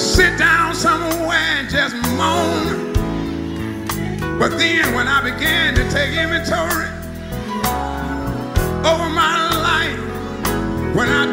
sit down somewhere and just moan. But then when I began to take inventory over my life, when I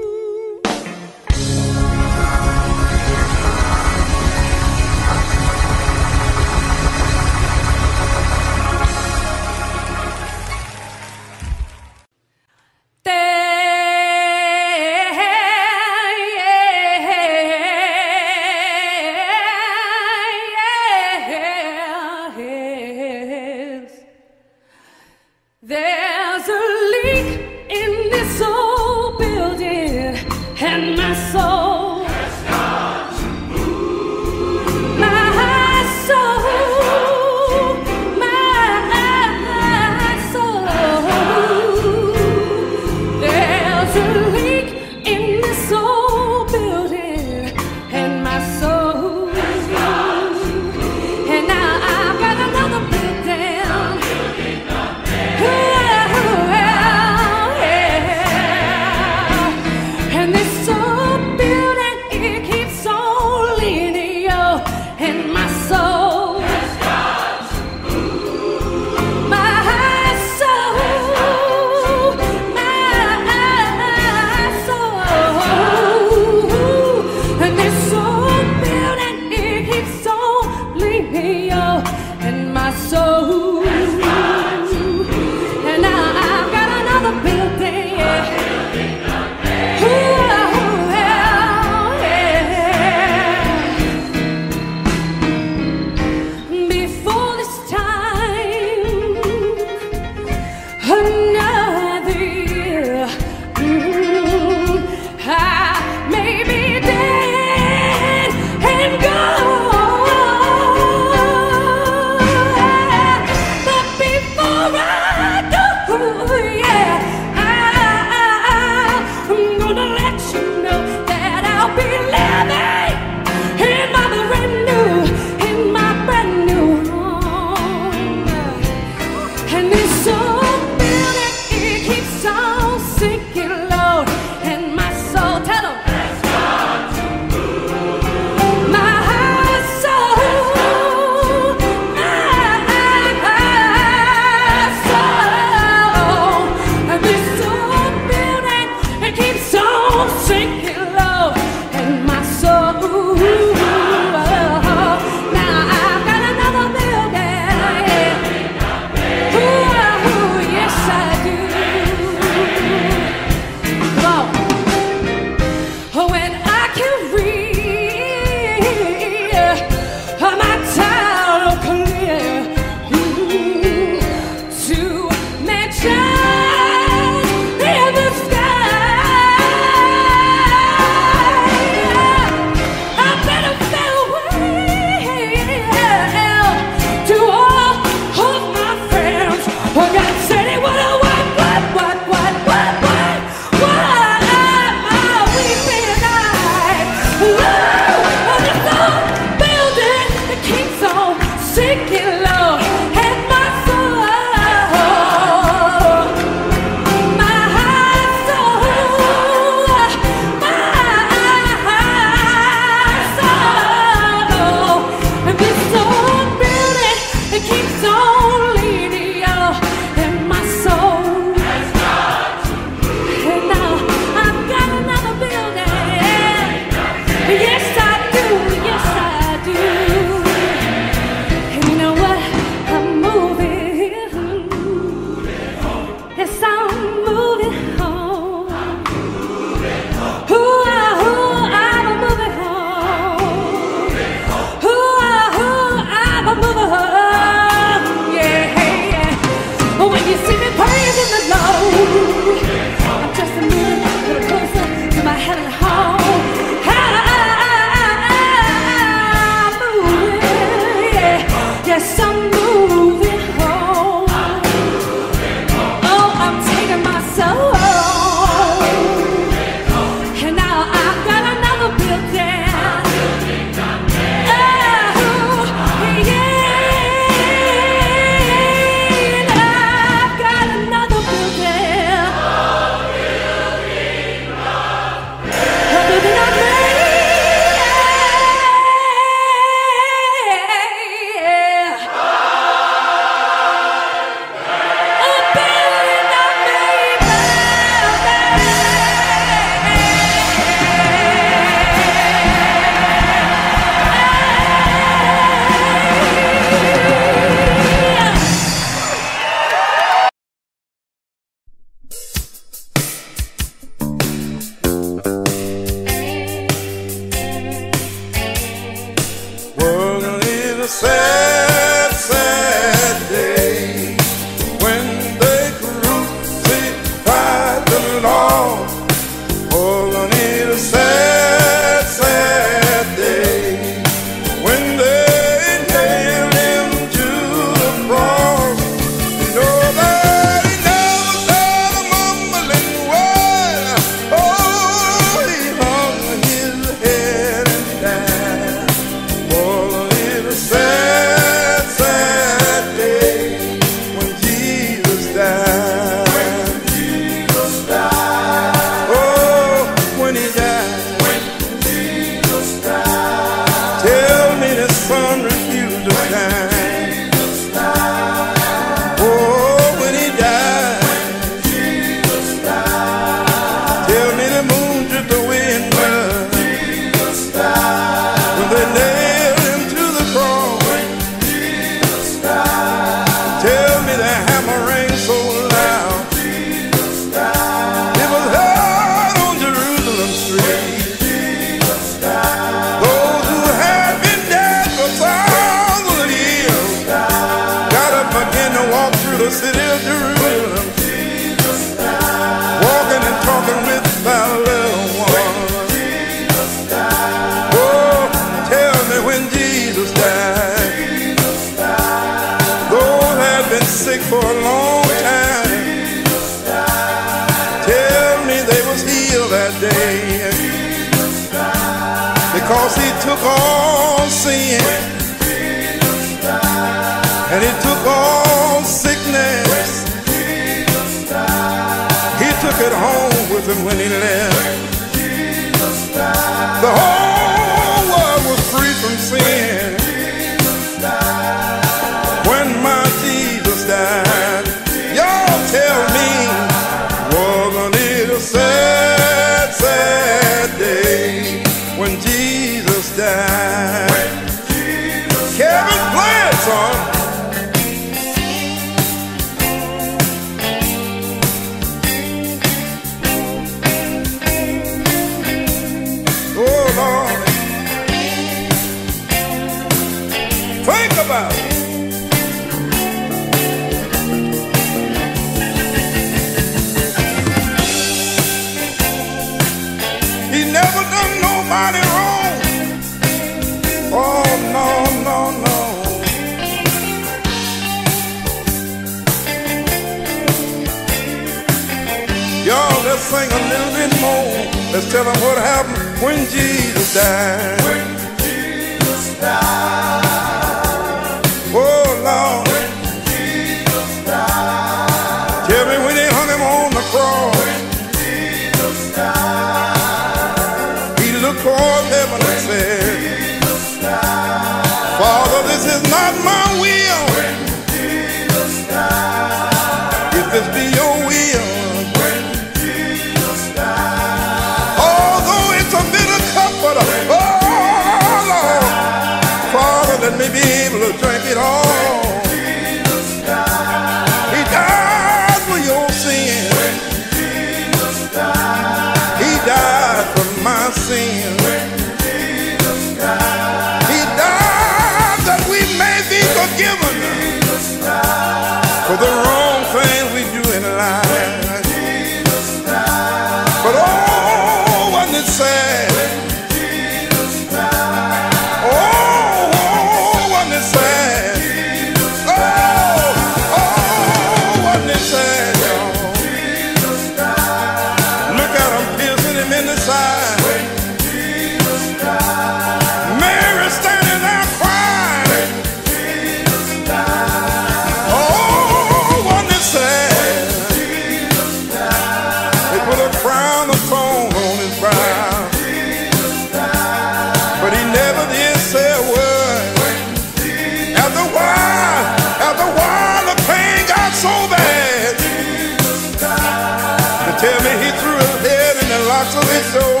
And tell me he threw his head in the locks of his soul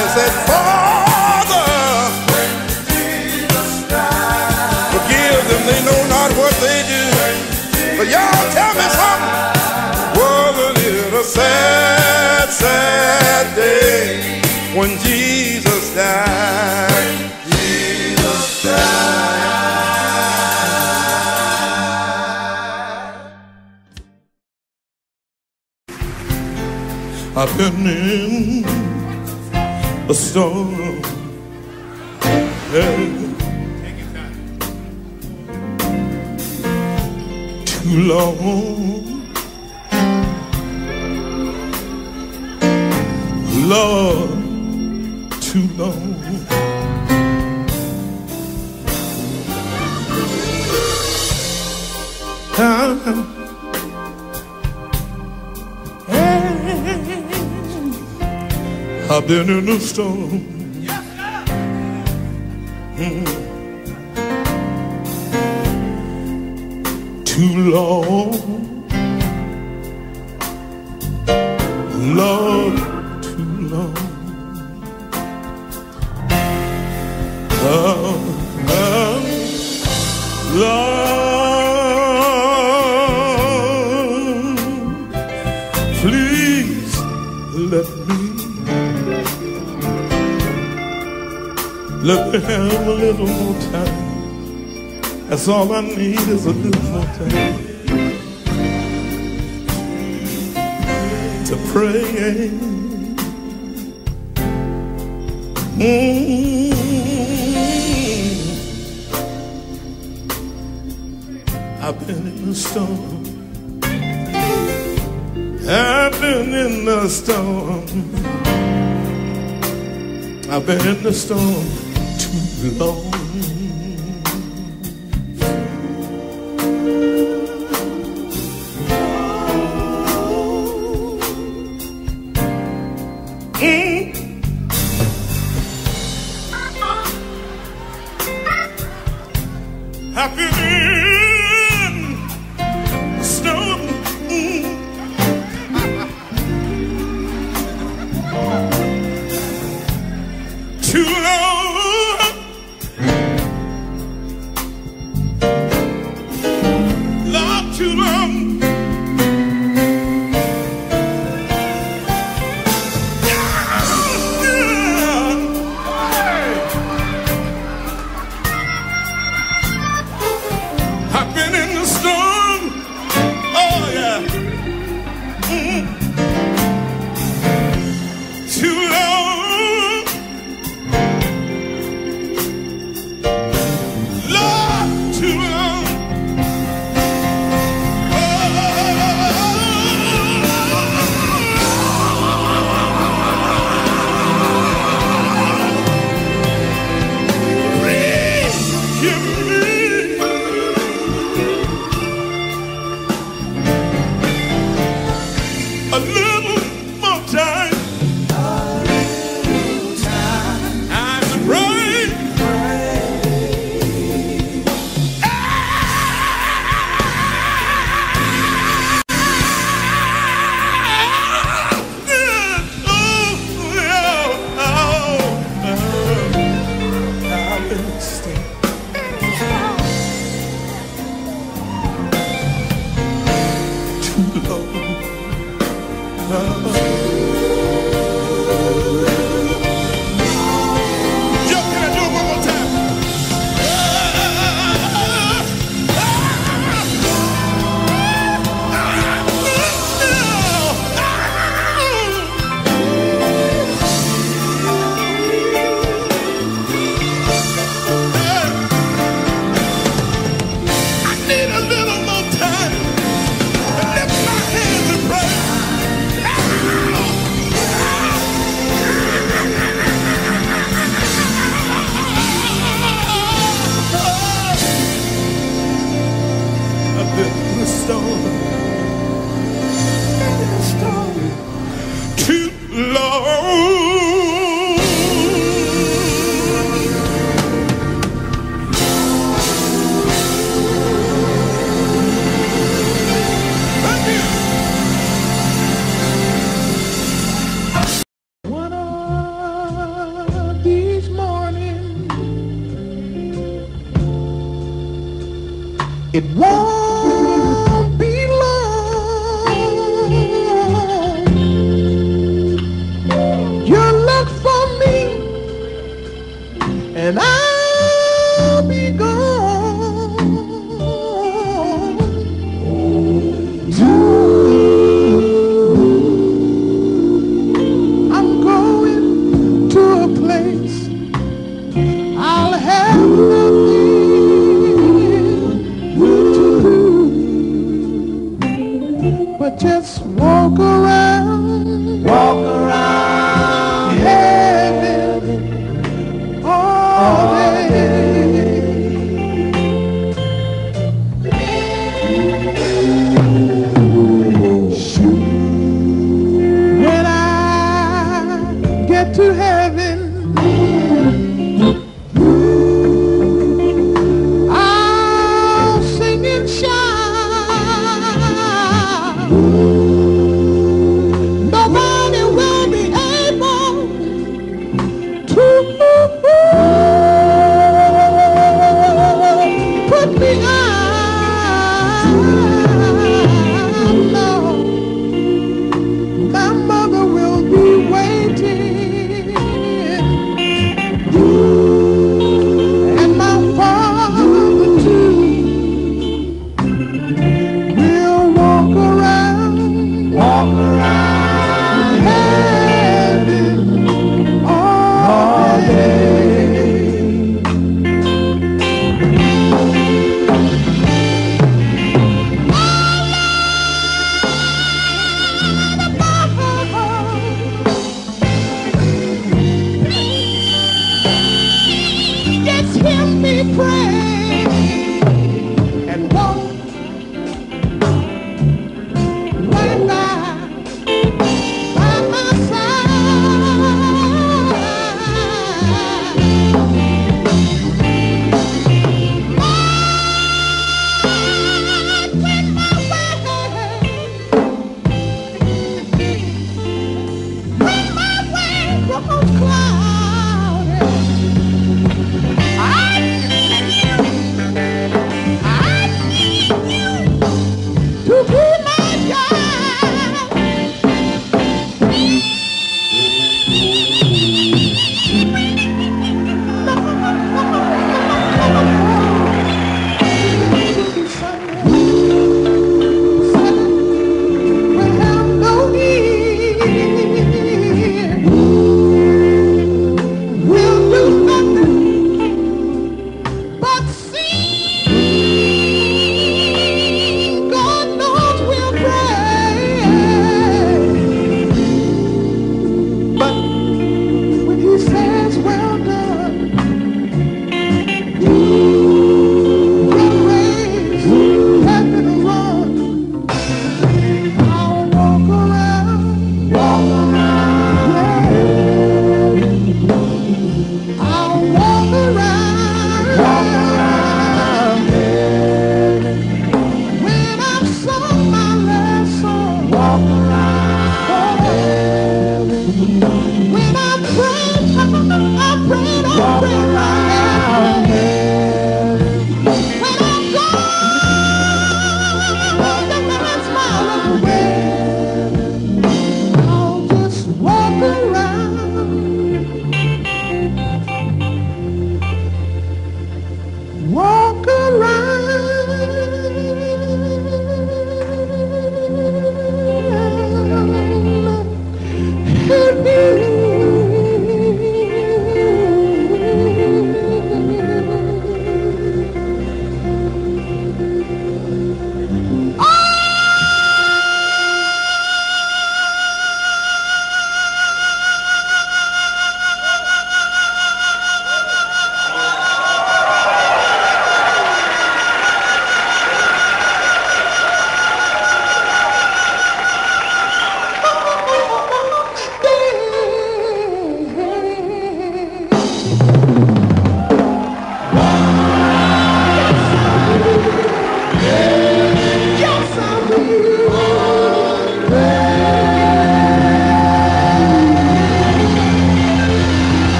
and said, Father, forgive them, they know not what they do. But y'all tell me something. Wasn't it a sad, sad day when Jesus died? I've been in a storm. Hey. Too long. Love too long. Time I've been in a storm. Yes. Too long. Lord, too long. Oh, oh, Lord. Let me have a little more time. That's all I need is a little more time to pray. Mm -hmm. I've been in the storm. I've been in the storm. I've been in the storm too long.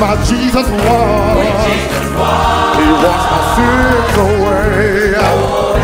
my Jesus water. He washed my sins away.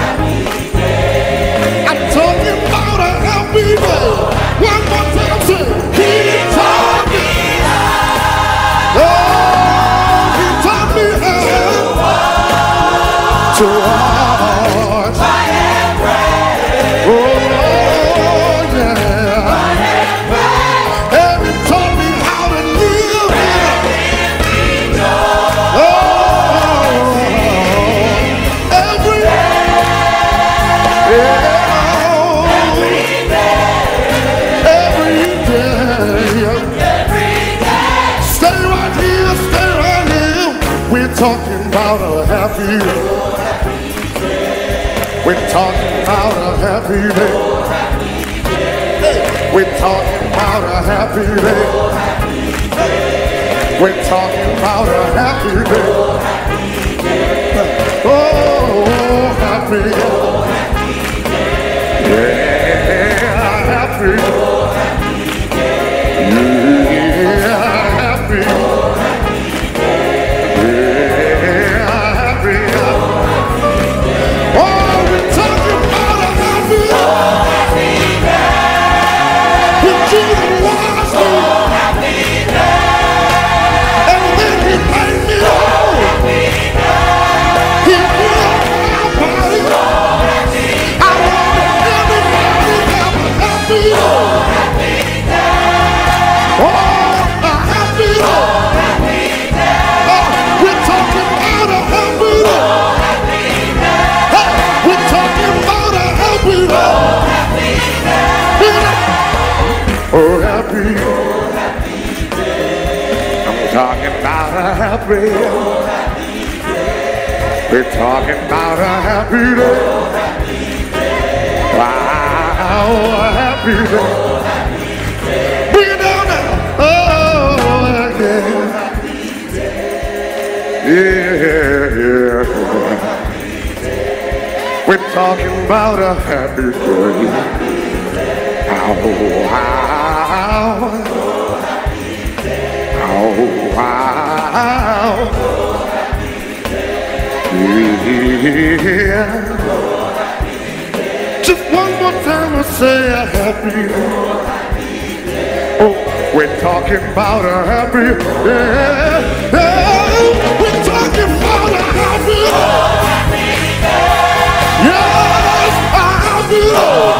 talking about a happy day. We're talking about a happy day. We're talking about a happy day. Oh, happy day. Yeah, happy day. day. We're talking about a happy day. Wow, a happy day. Bring it down now. Oh, yeah. Yeah, yeah, yeah. We're talking about a happy day. Oh, wow. Oh, wow. Just one more time I say I'm happy. Oh, we're talking about a happy. Yeah. We're talking about a happy. Yes, a happy.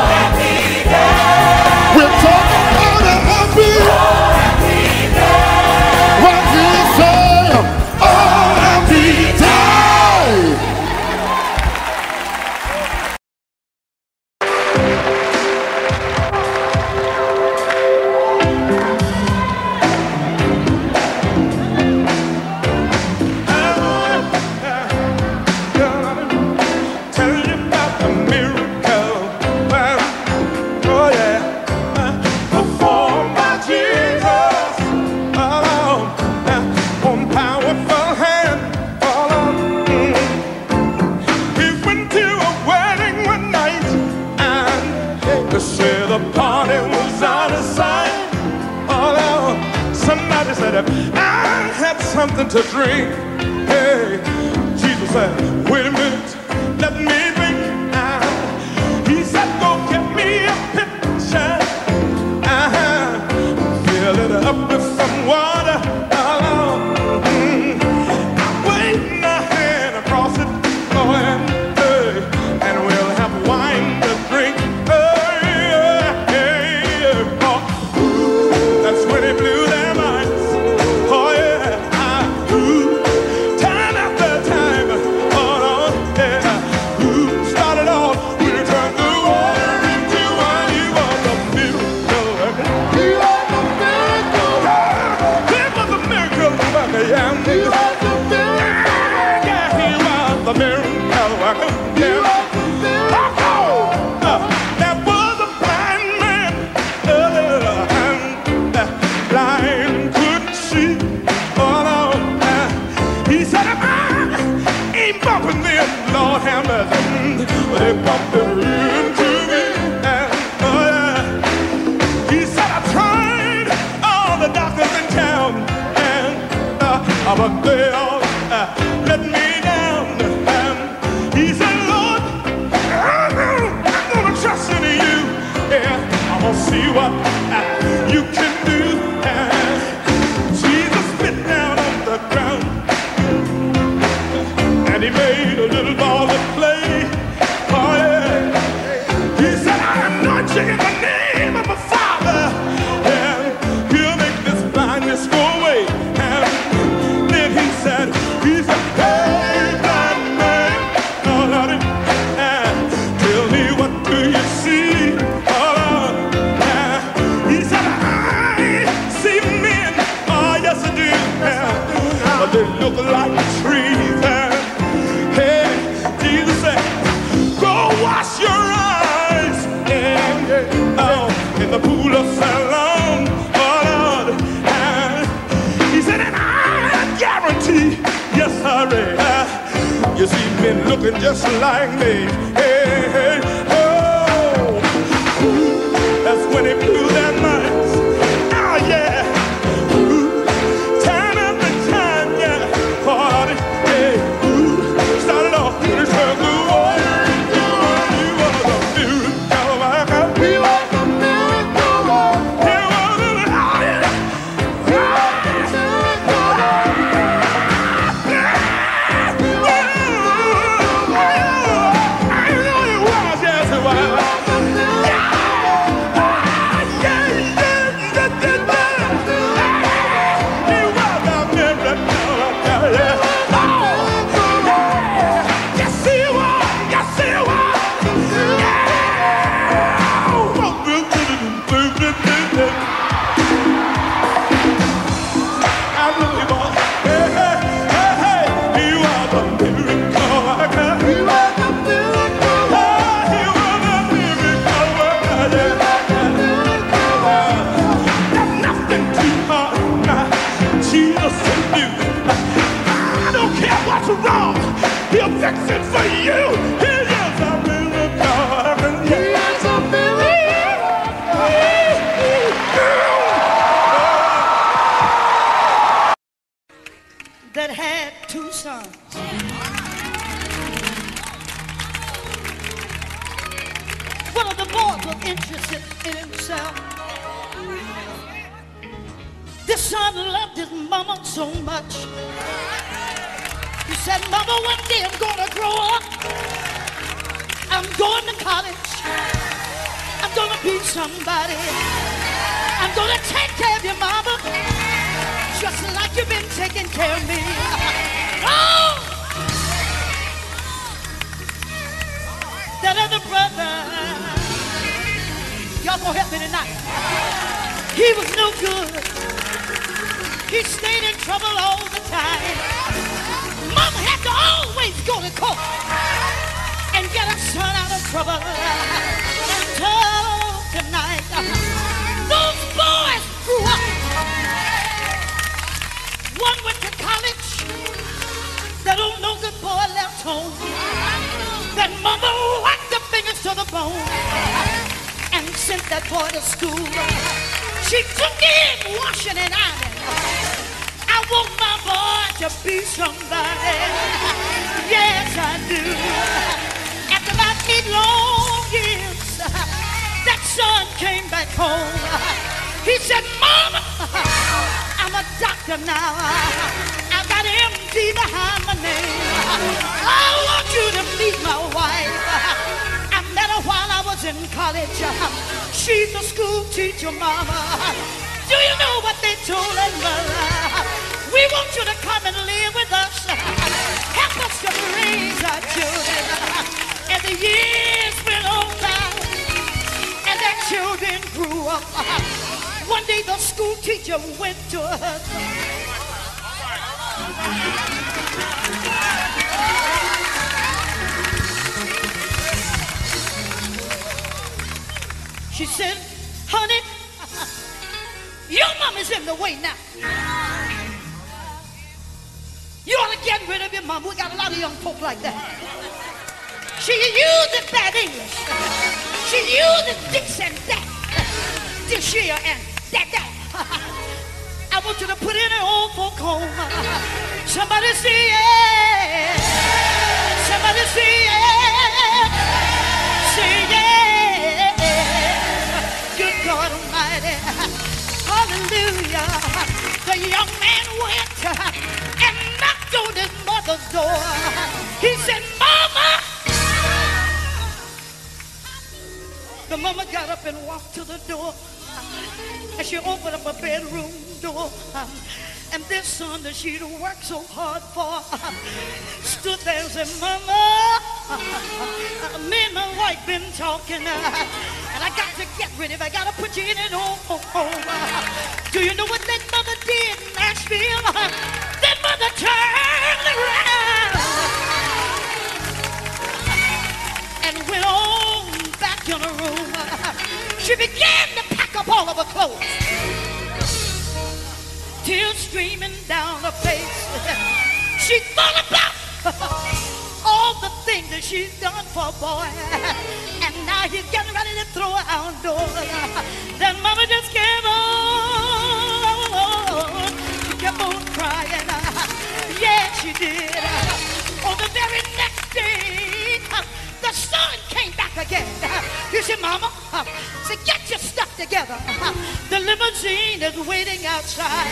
did. On the very next day, the son came back again. You see, Mama, said, get your stuff together. The limousine is waiting outside.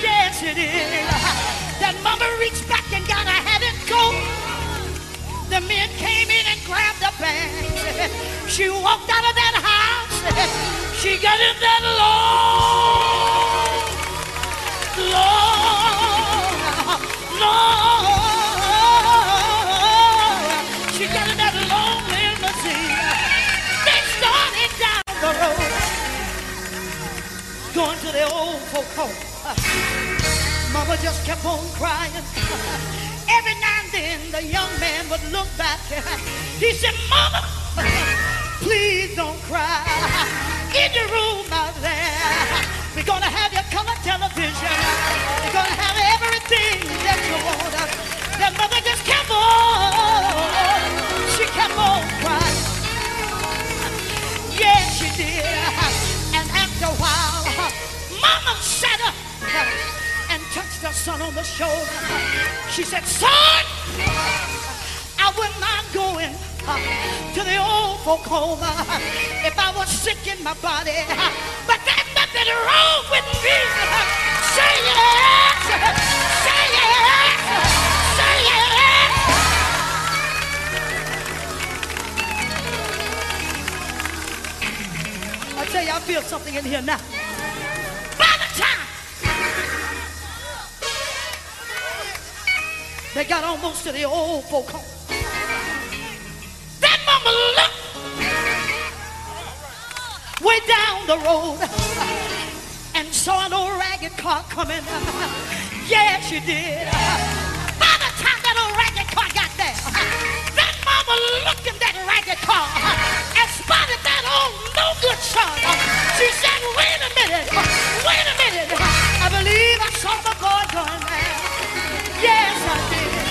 Yes, it is. That Mama reached back and got her hat and coat. The men came in and grabbed the bag. She walked out of that house. She got in that long, long going to the old folk home. Mama just kept on crying. Every now and then the young man would look back. He said, Mama, please don't cry. In your room out there we're gonna have your color television. We're gonna have everything that you want. That mother just kept on. She kept on crying. Yeah, she did. And after a while, Mama sat up and touched her son on the shoulder. She said, Son, I wouldn't mind going to the old folk home if I was sick in my body. But there's nothing wrong with me. Say yes! Say yes! Say yes! I tell you, I feel something in here now. By the time they got almost to the old folk home, that mama looked way down the road saw an old ragged car coming. Yeah, she did. By the time that old ragged car got there, that mama looked in that ragged car and spotted that old no good son. She said, wait a minute, wait a minute. I believe I saw my boy going there. Yes, I did.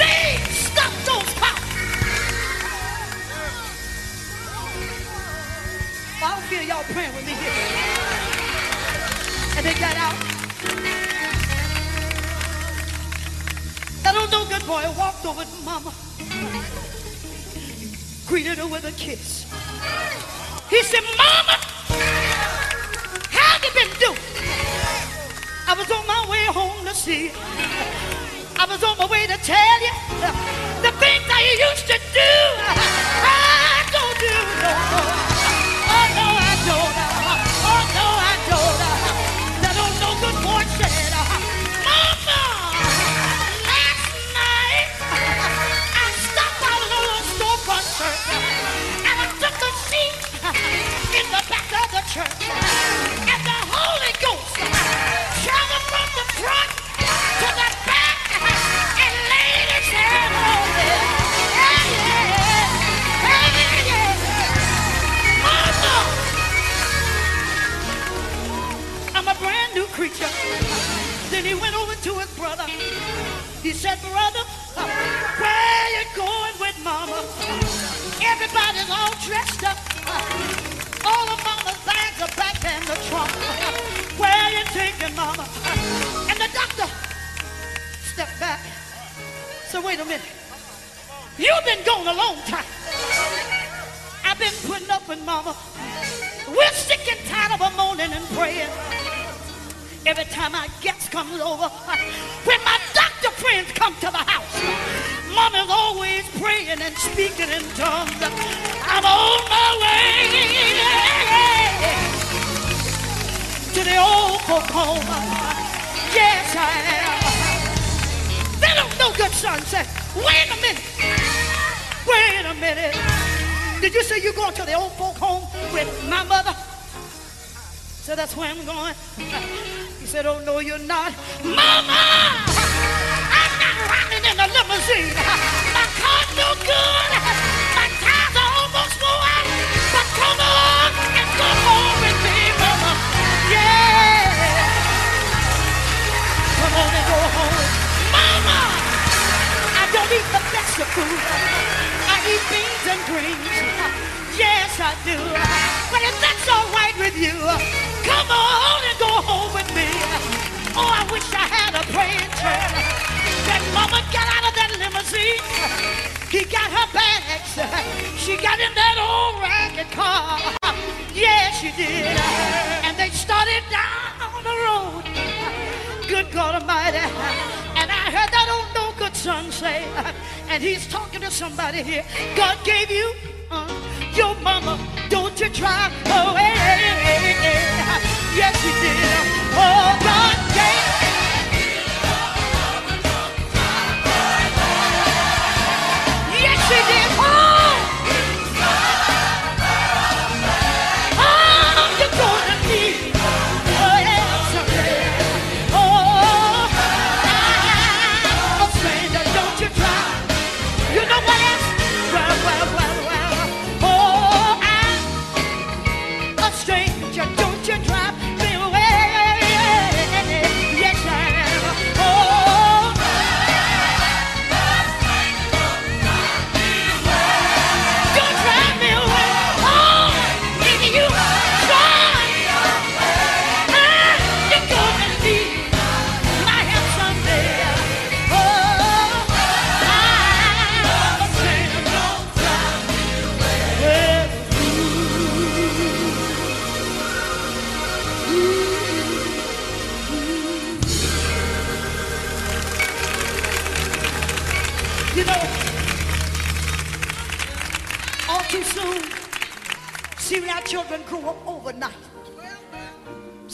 They stopped those cars. I don't feel y'all praying with me here. And they got out. That old no good boy walked over to mama, greeted her with a kiss. He said, Mama, how you been doing? I was on my way home to see you. I was on my way to tell you the things I used to do. I don't do no more. Church. And the Holy Ghost traveled from the front to the back and laid his hand on me. Yeah, yeah, yeah, yeah. Mama, I'm a brand new creature. Then he went over to his brother. He said, Brother, where you going with mama? Everybody's all dressed up. All of mama's are back and the trunk. Where you taking mama? And the doctor stepped back. So wait a minute. You've been gone a long time. I've been putting up with mama. We're sick and tired of her moaning and praying. Every time our guest comes over, when my friends come to the house, Mama's always praying and speaking in tongues. I'm on my way to the old folk home. Yes, I am. That don't no good son said, wait a minute. Wait a minute. Did you say you're going to the old folk home with my mother? So that's where I'm going. He said, Oh, no, you're not. Mama! Riding in a limousine. My car's no good. My tires are almost out. But come on and go home with me, Mama. Yeah. Come on and go home. Mama! I don't eat the best of food. I eat beans and greens. Yes, I do. But if that's all right with you, come on and go home with me. Oh, I wish I had a praying church. Mama got out of that limousine. He got her bags. She got in that old ragged car. Yes, she did. And they started down the road. Good God Almighty. And I heard that old no good son say, and he's talking to somebody here. God gave you uh, your mama. Don't you drive away. Yes, he did. Oh, God gave.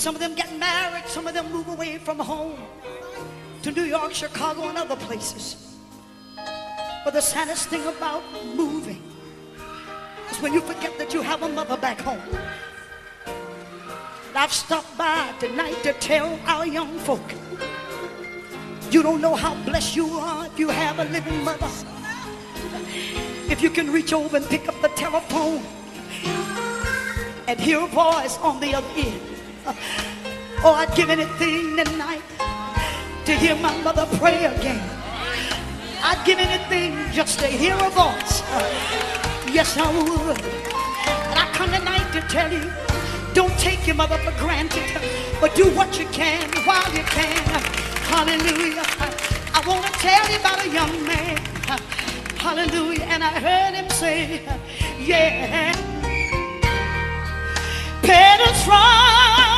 Some of them get married, some of them move away from home to New York, Chicago, and other places. But the saddest thing about moving is when you forget that you have a mother back home. I've stopped by tonight to tell our young folk you don't know how blessed you are if you have a living mother. If you can reach over and pick up the telephone and hear a voice on the other end. Oh, I'd give anything tonight to hear my mother pray again. I'd give anything just to hear a voice. Yes, I would. And I come tonight to tell you, don't take your mother for granted, but do what you can while you can. Hallelujah. I want to tell you about a young man. Hallelujah. And I heard him say, yeah. Petals from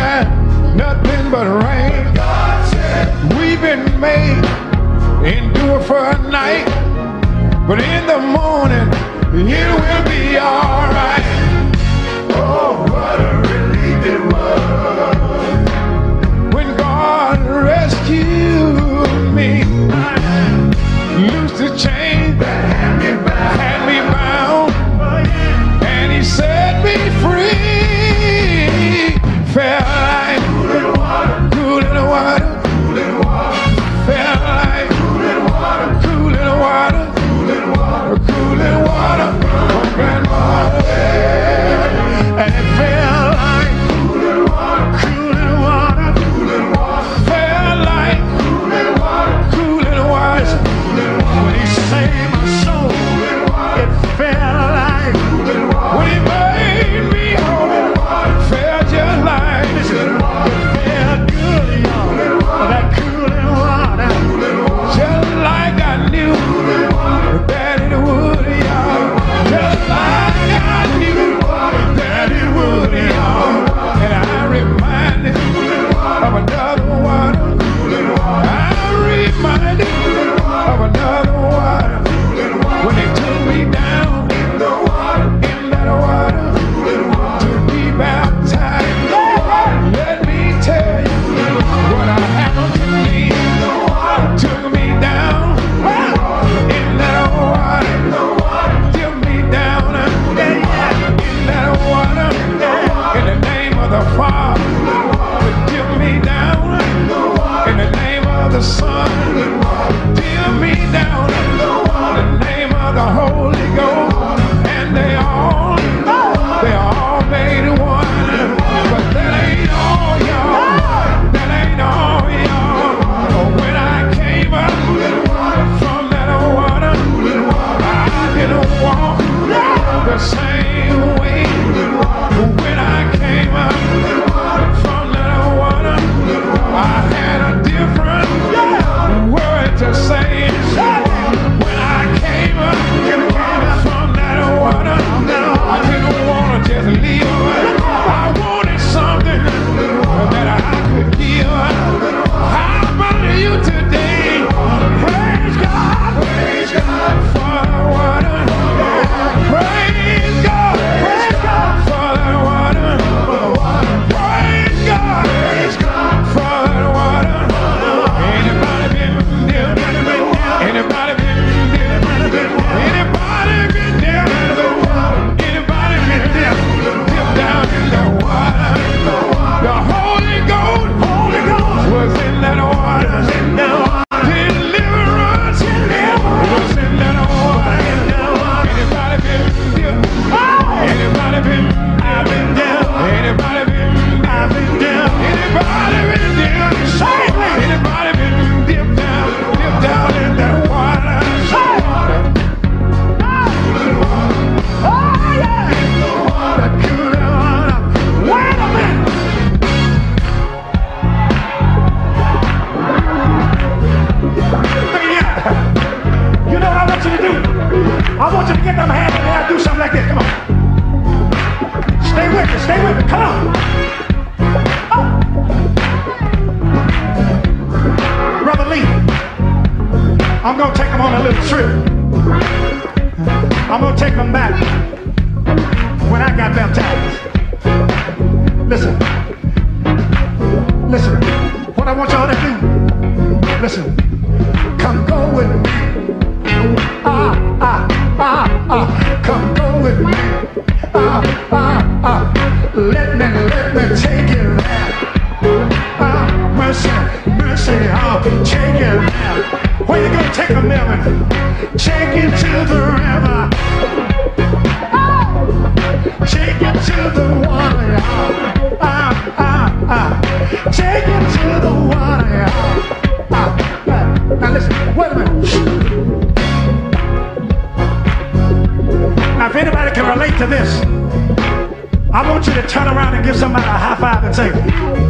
shine nothing but rain. We've been made endure for a night, but in the morning it will be alright. Oh, what a relief it was when God rescued me. I the chains.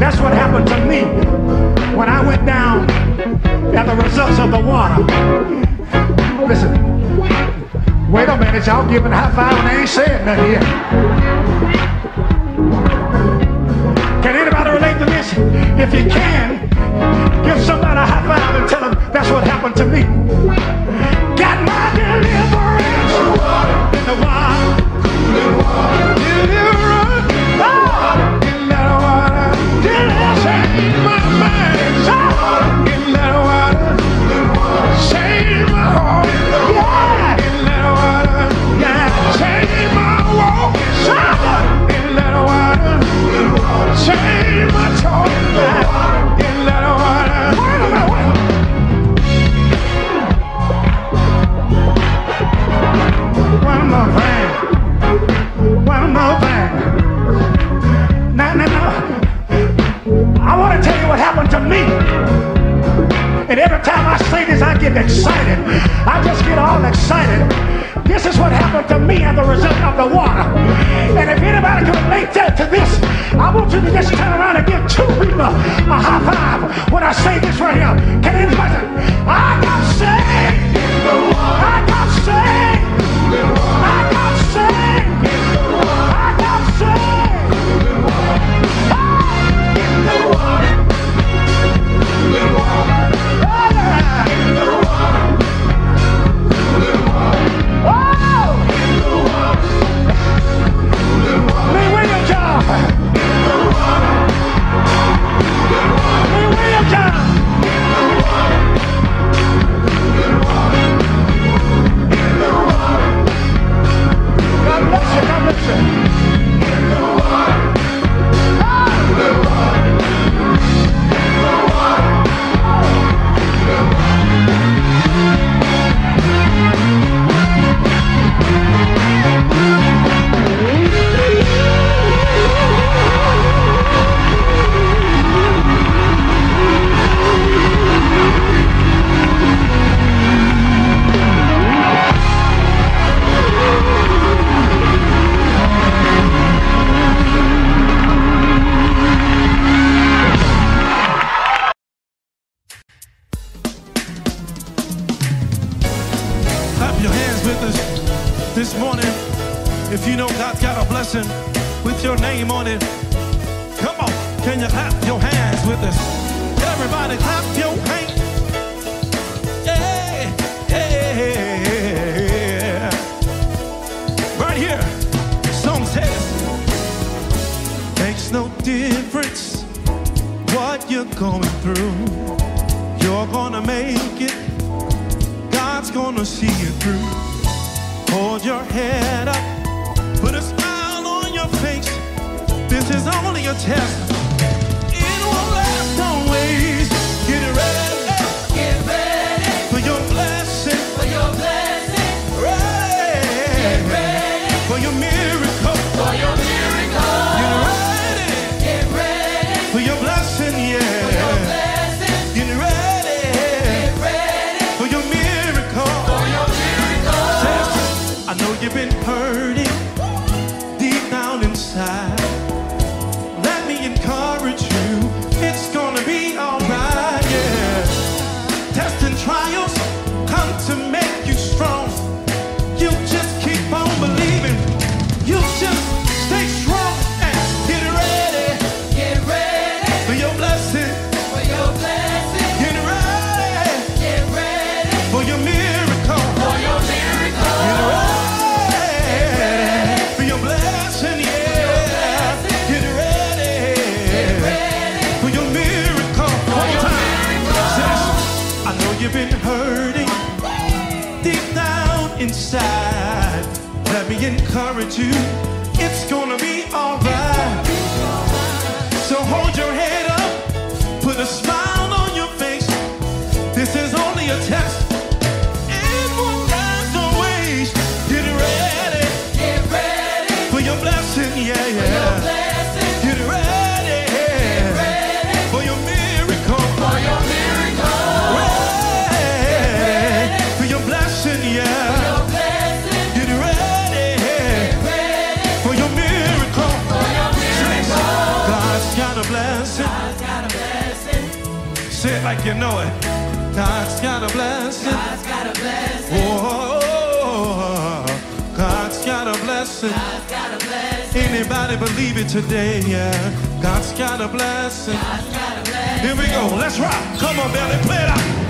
That's what happened to me when I went down at the results of the water. Listen, wait a minute, y'all giving high five and I ain't saying nothing yet. Can anybody relate to this? If you can, give somebody a high five and tell them that's what happened to me. And every time I say this, I get excited. I just get all excited. This is what happened to me as a result of the water. And if anybody can relate that to this, I want you to just turn around and give two people a high five when I say this right here. Can anybody? I got saved. I got saved. 是。encourage you. like you know it. God's got a blessing. God's got a blessing. Whoa, God's got a blessing. God's got a blessing. Anybody believe it today? Yeah, God's got a blessing. God's got a blessing. Here we go. Let's rock. Come on, Billy, play it out.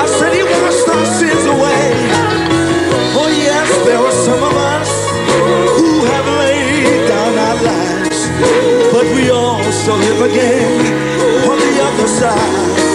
I said he washed our sins away. Oh yes, there are some of us who have laid down our lives, but we live again on the other side.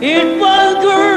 It was great.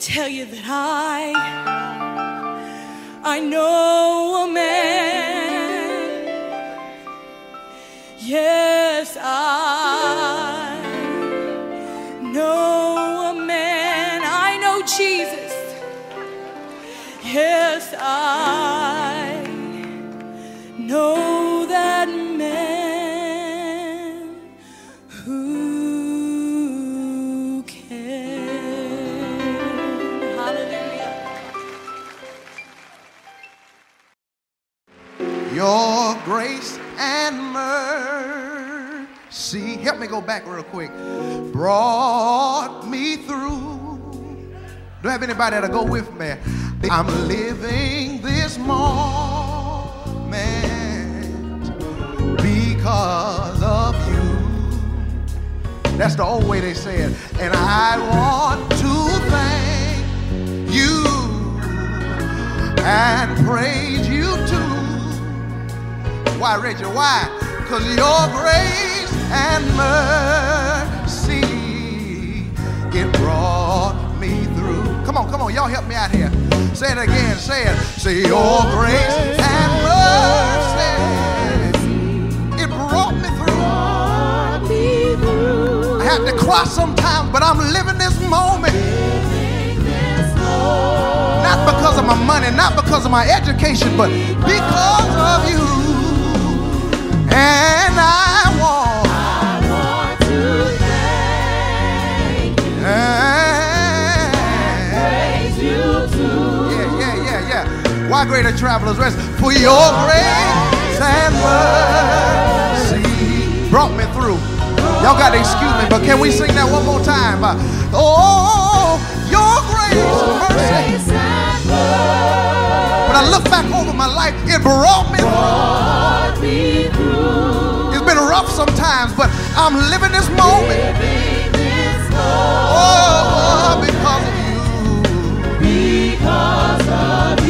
Tell you that i i know a man. Yes i know a man. I know jesus. Yes, I Help me go back real quick. Brought me through. Do I have anybody that'll go with me? I'm living this moment because of you. That's the old way they say it. And I want to thank you and praise you too. Why, Rachel? Why? Because your grace and mercy, it brought me through. Come on, come on, y'all help me out here. Say it again, say it. Say your grace and mercy, it brought me through. I had to cry sometimes, but I'm living this moment. Not because of my money, not because of my education, but because of you. And I Greater travelers rest? For your grace and mercy brought me through. Y'all got to excuse me, but can we sing that one more time? Uh, oh, your grace and mercy. When I look back over my life, it brought me through. It's been rough sometimes, but I'm living this moment. Oh, because of you. And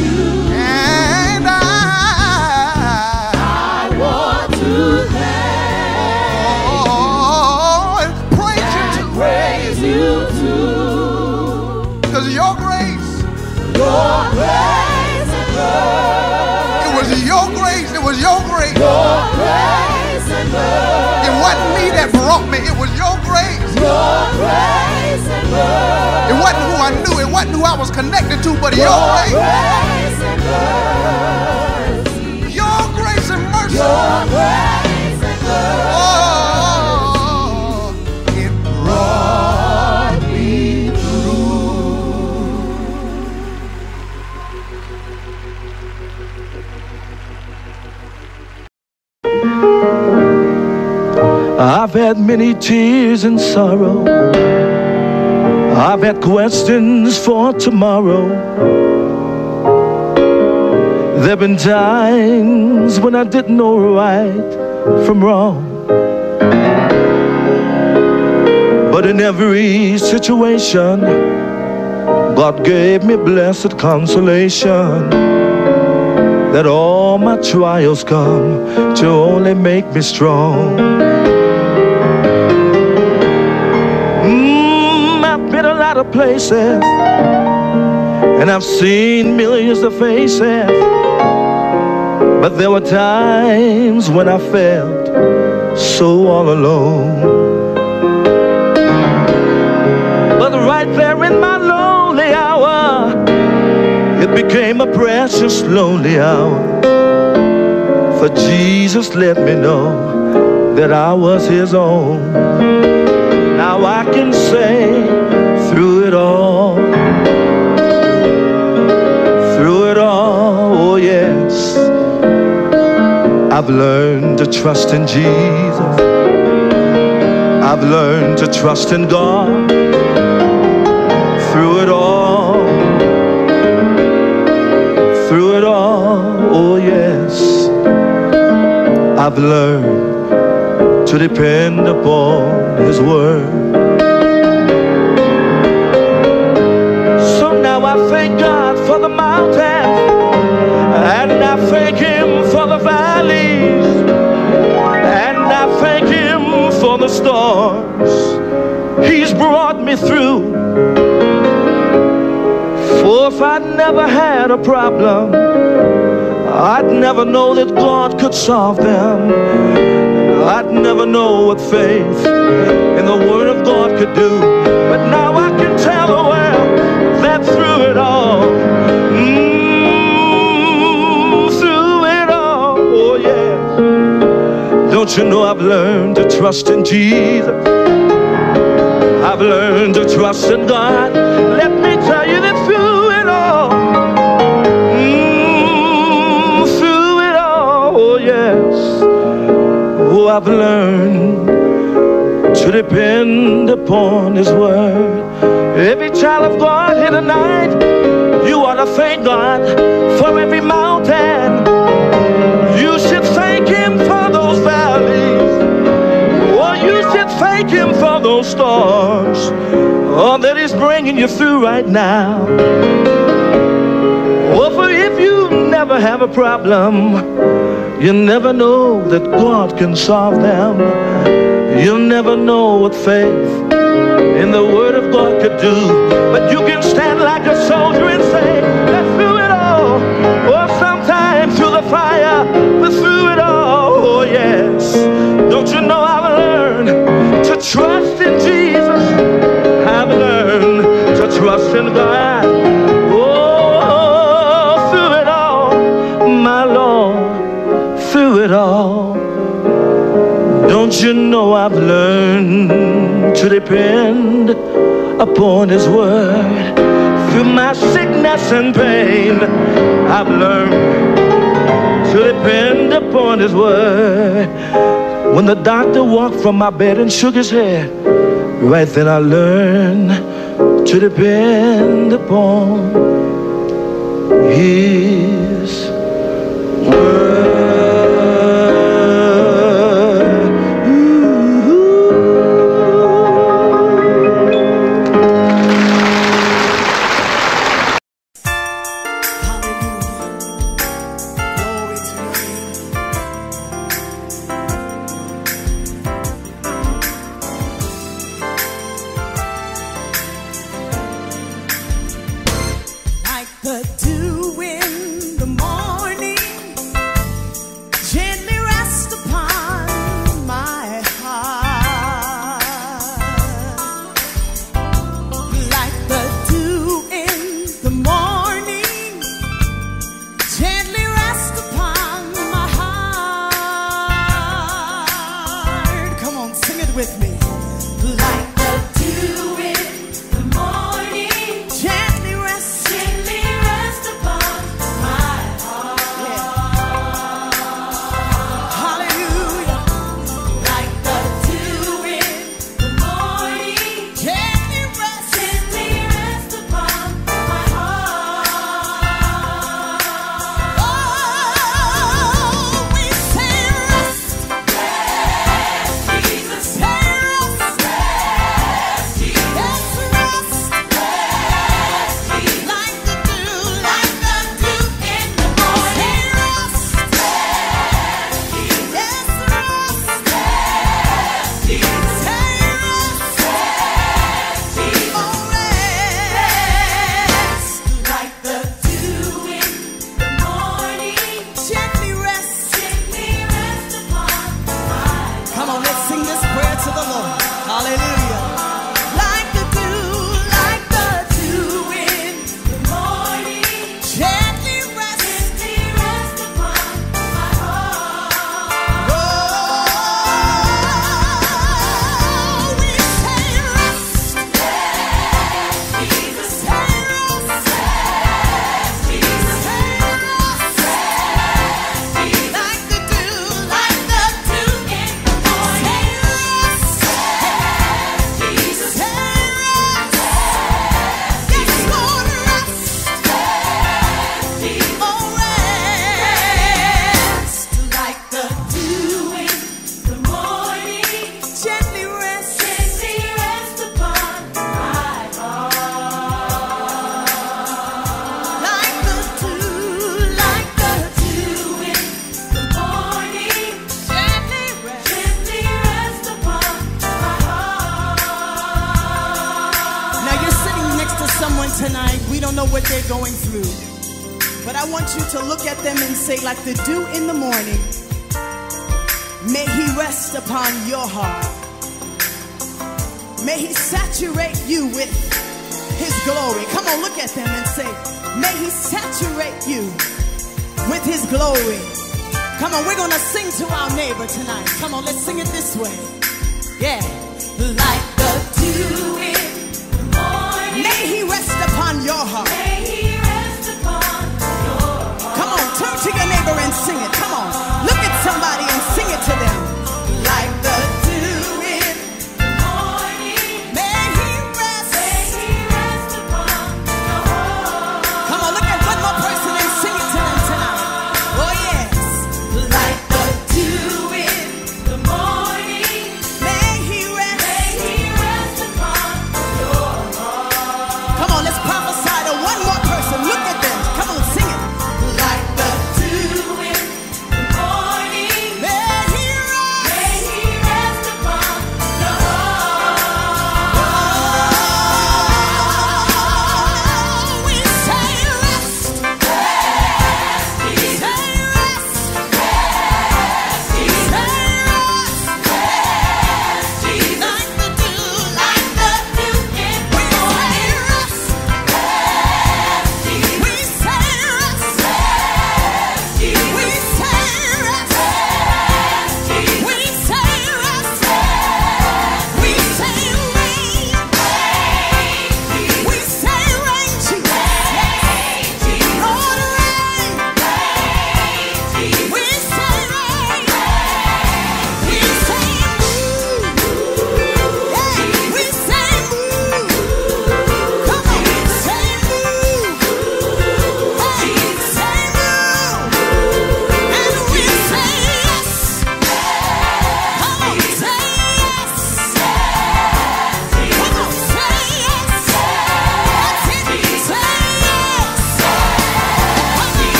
It was your grace. It was your grace. It wasn't me that brought me. It was your grace. It wasn't who I knew. It wasn't who I was connected to, but your grace. Your grace and mercy. Oh, I've had many tears and sorrow. I've had questions for tomorrow. There've been times when I didn't know right from wrong. But in every situation, God gave me blessed consolation that all my trials come to only make me strong. Places and I've seen millions of faces, but there were times when I felt so all alone. But right there in my lonely hour, it became a precious lonely hour. For Jesus let me know that I was his own. Now I can say through it all, through it all, oh yes, I've learned to trust in Jesus. I've learned to trust in God. Through it all. Through it all, oh yes, I've learned to depend upon His word. I thank God for the mountains, and I thank Him for the valleys, and I thank Him for the storms. He's brought me through. For if I'd never had a problem, I'd never know that God could solve them. I'd never know what faith in the Word of God could do. You know I've learned to trust in Jesus? I've learned to trust in God. Let me tell you that through it all, mm, through it all, oh yes, oh I've learned to depend upon His word. Every child of God here tonight, you ought to thank God for every mountain. You should thank Him thank Him for those storms. Oh, that He's bringing you through right now. Oh, for if you never have a problem, you never know that God can solve them. You'll never know what faith in the Word of God could do. But you can stand like a soldier and say trust in Jesus. I've learned to trust in God. Oh, through it all, my Lord, through it all. Don't you know I've learned to depend upon His Word? Through my sickness and pain, I've learned to depend upon His Word. When the doctor walked from my bed and shook his head, right then I learned to depend upon him.